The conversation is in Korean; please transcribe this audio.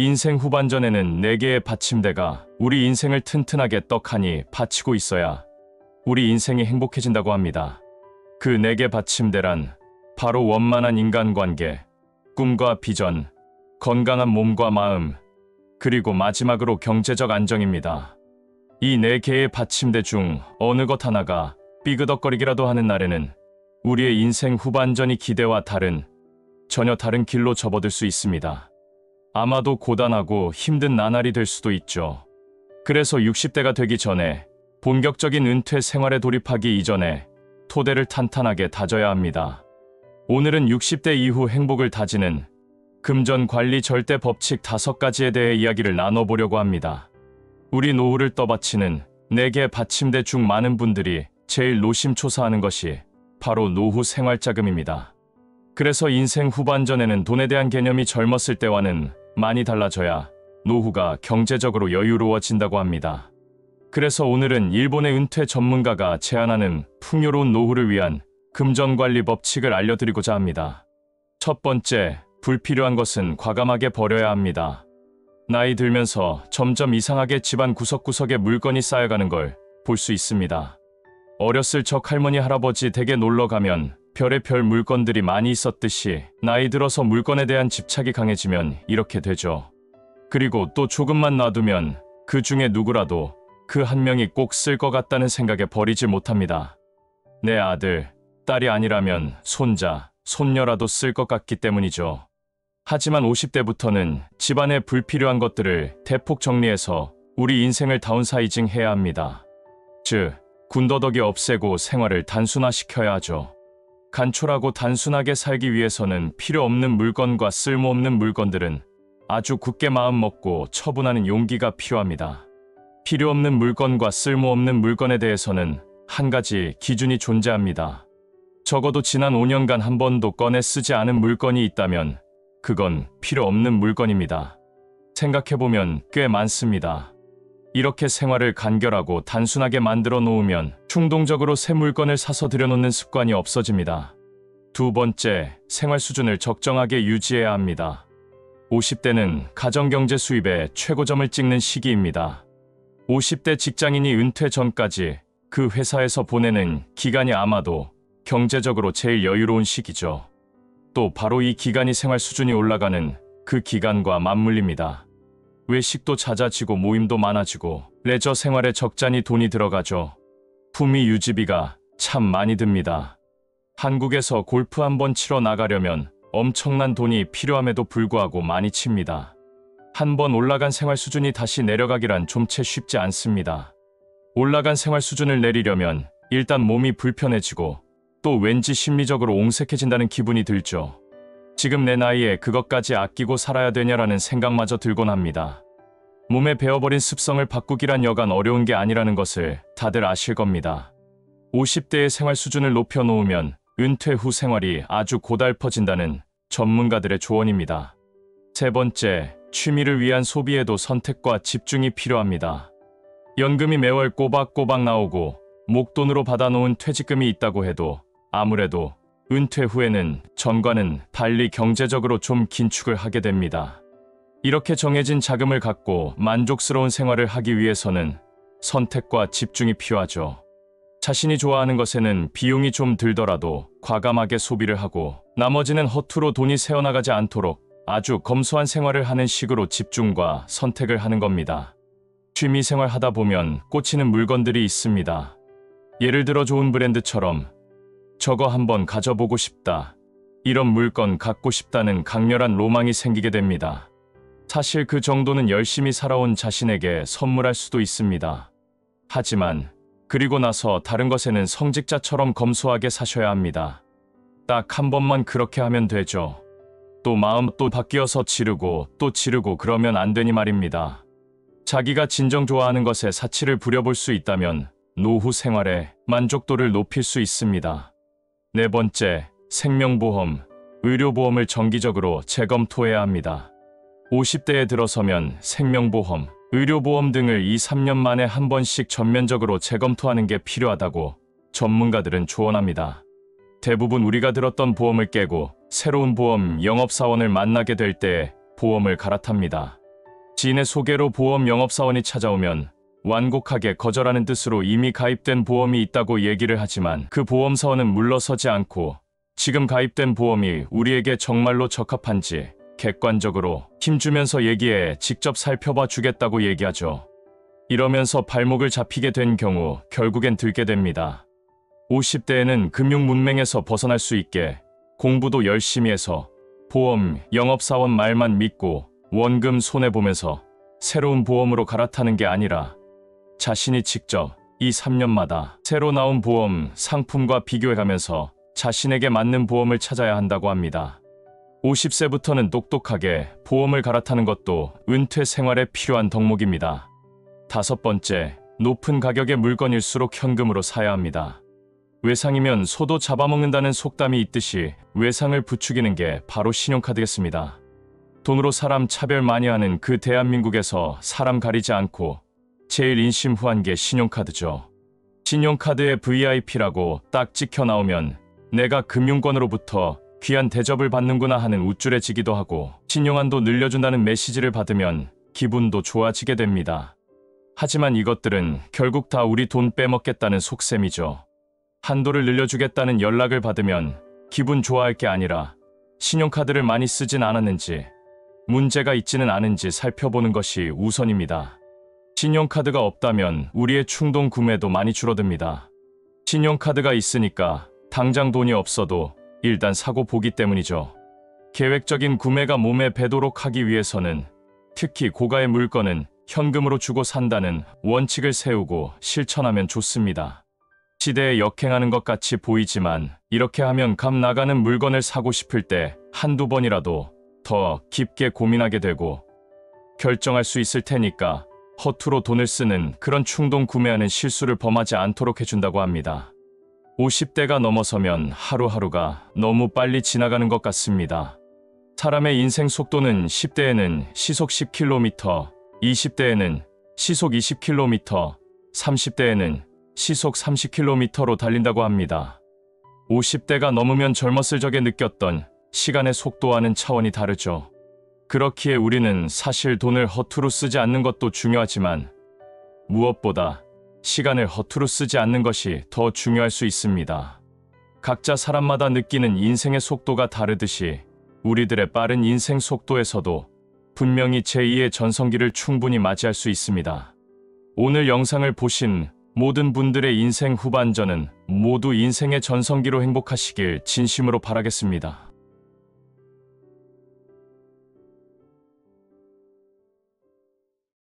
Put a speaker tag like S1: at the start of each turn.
S1: 인생 후반전에는 네개의 받침대가 우리 인생을 튼튼하게 떡하니 받치고 있어야 우리 인생이 행복해진다고 합니다. 그네개 받침대란 바로 원만한 인간관계, 꿈과 비전, 건강한 몸과 마음, 그리고 마지막으로 경제적 안정입니다. 이네 개의 받침대 중 어느 것 하나가 삐그덕거리기라도 하는 날에는 우리의 인생 후반전이 기대와 다른 전혀 다른 길로 접어들 수 있습니다. 아마도 고단하고 힘든 나날이 될 수도 있죠. 그래서 60대가 되기 전에 본격적인 은퇴 생활에 돌입하기 이전에 토대를 탄탄하게 다져야 합니다. 오늘은 60대 이후 행복을 다지는 금전 관리 절대 법칙 다섯 가지에 대해 이야기를 나눠보려고 합니다. 우리 노후를 떠받치는 4개 받침대 중 많은 분들이 제일 노심초사하는 것이 바로 노후 생활자금입니다. 그래서 인생 후반전에는 돈에 대한 개념이 젊었을 때와는 많이 달라져야 노후가 경제적으로 여유로워진다고 합니다. 그래서 오늘은 일본의 은퇴 전문가가 제안하는 풍요로운 노후를 위한 금전관리 법칙을 알려드리고자 합니다. 첫 번째, 불필요한 것은 과감하게 버려야 합니다. 나이 들면서 점점 이상하게 집안 구석구석에 물건이 쌓여가는 걸 볼 수 있습니다. 어렸을 적 할머니 할아버지 댁에 놀러 가면 별의 별 물건들이 많이 있었듯이 나이 들어서 물건에 대한 집착이 강해지면 이렇게 되죠. 그리고 또 조금만 놔두면 그 중에 누구라도 그 한 명이 꼭 쓸 것 같다는 생각에 버리지 못합니다. 내 아들, 딸이 아니라면 손자, 손녀라도 쓸 것 같기 때문이죠. 하지만 50대부터는 집안의 불필요한 것들을 대폭 정리해서 우리 인생을 다운사이징 해야 합니다. 즉, 군더더기 없애고 생활을 단순화시켜야 하죠. 간촐하고 단순하게 살기 위해서는 필요 없는 물건과 쓸모없는 물건들은 아주 굳게 마음 먹고 처분하는 용기가 필요합니다. 필요 없는 물건과 쓸모없는 물건에 대해서는 한 가지 기준이 존재합니다. 적어도 지난 5년간 한 번도 꺼내 쓰지 않은 물건이 있다면 그건 필요 없는 물건입니다. 생각해보면 꽤 많습니다. 이렇게 생활을 간결하고 단순하게 만들어 놓으면 충동적으로 새 물건을 사서 들여놓는 습관이 없어집니다. 두 번째, 생활 수준을 적정하게 유지해야 합니다. 50대는 가정경제 수입의 최고점을 찍는 시기입니다. 50대 직장인이 은퇴 전까지 그 회사에서 보내는 기간이 아마도 경제적으로 제일 여유로운 시기죠. 또 바로 이 기간이 생활 수준이 올라가는 그 기간과 맞물립니다. 외식도 잦아지고 모임도 많아지고 레저 생활에 적잖이 돈이 들어가죠. 품위 유지비가 참 많이 듭니다. 한국에서 골프 한 번 치러 나가려면 엄청난 돈이 필요함에도 불구하고 많이 칩니다. 한 번 올라간 생활 수준이 다시 내려가기란 좀 채 쉽지 않습니다. 올라간 생활 수준을 내리려면 일단 몸이 불편해지고 또 왠지 심리적으로 옹색해진다는 기분이 들죠. 지금 내 나이에 그것까지 아끼고 살아야 되냐라는 생각마저 들곤 합니다. 몸에 배어버린 습성을 바꾸기란 여간 어려운 게 아니라는 것을 다들 아실 겁니다. 50대의 생활 수준을 높여놓으면 은퇴 후 생활이 아주 고달퍼진다는 전문가들의 조언입니다. 세 번째, 취미를 위한 소비에도 선택과 집중이 필요합니다. 연금이 매월 꼬박꼬박 나오고 목돈으로 받아놓은 퇴직금이 있다고 해도 아무래도 은퇴 후에는 전과는 달리 경제적으로 좀 긴축을 하게 됩니다. 이렇게 정해진 자금을 갖고 만족스러운 생활을 하기 위해서는 선택과 집중이 필요하죠. 자신이 좋아하는 것에는 비용이 좀 들더라도 과감하게 소비를 하고 나머지는 허투루 돈이 새어나가지 않도록 아주 검소한 생활을 하는 식으로 집중과 선택을 하는 겁니다. 취미 생활 하다 보면 꽂히는 물건들이 있습니다. 예를 들어 좋은 브랜드처럼 저거 한번 가져보고 싶다. 이런 물건 갖고 싶다는 강렬한 로망이 생기게 됩니다. 사실 그 정도는 열심히 살아온 자신에게 선물할 수도 있습니다. 하지만 그리고 나서 다른 것에는 성직자처럼 검소하게 사셔야 합니다. 딱 한 번만 그렇게 하면 되죠. 또 마음 또 바뀌어서 지르고 또 지르고 그러면 안 되니 말입니다. 자기가 진정 좋아하는 것에 사치를 부려볼 수 있다면 노후 생활에 만족도를 높일 수 있습니다. 네 번째, 생명보험, 의료보험을 정기적으로 재검토해야 합니다. 50대에 들어서면 생명보험, 의료보험 등을 2, 3년 만에 한 번씩 전면적으로 재검토하는 게 필요하다고 전문가들은 조언합니다. 대부분 우리가 들었던 보험을 깨고 새로운 보험 영업사원을 만나게 될 때 보험을 갈아탑니다. 지인의 소개로 보험 영업사원이 찾아오면 완곡하게 거절하는 뜻으로 이미 가입된 보험이 있다고 얘기를 하지만 그 보험사원은 물러서지 않고 지금 가입된 보험이 우리에게 정말로 적합한지 객관적으로 힘주면서 얘기해 직접 살펴봐 주겠다고 얘기하죠. 이러면서 발목을 잡히게 된 경우 결국엔 들게 됩니다. 50대에는 금융 문맹에서 벗어날 수 있게 공부도 열심히 해서 보험, 영업사원 말만 믿고 원금 손해보면서 새로운 보험으로 갈아타는 게 아니라 자신이 직접 이 3년마다 새로 나온 보험 상품과 비교해가면서 자신에게 맞는 보험을 찾아야 한다고 합니다. 50세부터는 똑똑하게 보험을 갈아타는 것도 은퇴 생활에 필요한 덕목입니다. 다섯 번째, 높은 가격의 물건일수록 현금으로 사야 합니다. 외상이면 소도 잡아먹는다는 속담이 있듯이 외상을 부추기는 게 바로 신용카드겠습니다. 돈으로 사람 차별 많이 하는 그 대한민국에서 사람 가리지 않고 제일 인심 후한 게 신용카드죠. 신용카드의 VIP라고 딱 찍혀 나오면 내가 금융권으로부터 귀한 대접을 받는구나 하는 우쭐해지기도 하고 신용한도 늘려준다는 메시지를 받으면 기분도 좋아지게 됩니다. 하지만 이것들은 결국 다 우리 돈 빼먹겠다는 속셈이죠. 한도를 늘려주겠다는 연락을 받으면 기분 좋아할 게 아니라 신용카드를 많이 쓰진 않았는지 문제가 있지는 않은지 살펴보는 것이 우선입니다. 신용카드가 없다면 우리의 충동 구매도 많이 줄어듭니다. 신용카드가 있으니까 당장 돈이 없어도 일단 사고 보기 때문이죠. 계획적인 구매가 몸에 배도록 하기 위해서는 특히 고가의 물건은 현금으로 주고 산다는 원칙을 세우고 실천하면 좋습니다. 시대에 역행하는 것 같이 보이지만 이렇게 하면 값 나가는 물건을 사고 싶을 때 한두 번이라도 더 깊게 고민하게 되고 결정할 수 있을 테니까 허투루 돈을 쓰는 그런 충동 구매하는 실수를 범하지 않도록 해준다고 합니다. 50대가 넘어서면 하루하루가 너무 빨리 지나가는 것 같습니다. 사람의 인생 속도는 10대에는 시속 10km, 20대에는 시속 20km, 30대에는 시속 30km로 달린다고 합니다. 50대가 넘으면 젊었을 적에 느꼈던 시간의 속도와는 차원이 다르죠. 그렇기에 우리는 사실 돈을 허투루 쓰지 않는 것도 중요하지만 무엇보다 시간을 허투루 쓰지 않는 것이 더 중요할 수 있습니다. 각자 사람마다 느끼는 인생의 속도가 다르듯이 우리들의 빠른 인생 속도에서도 분명히 제2의 전성기를 충분히 맞이할 수 있습니다. 오늘 영상을 보신 모든 분들의 인생 후반전은 모두 인생의 전성기로 행복하시길 진심으로 바라겠습니다.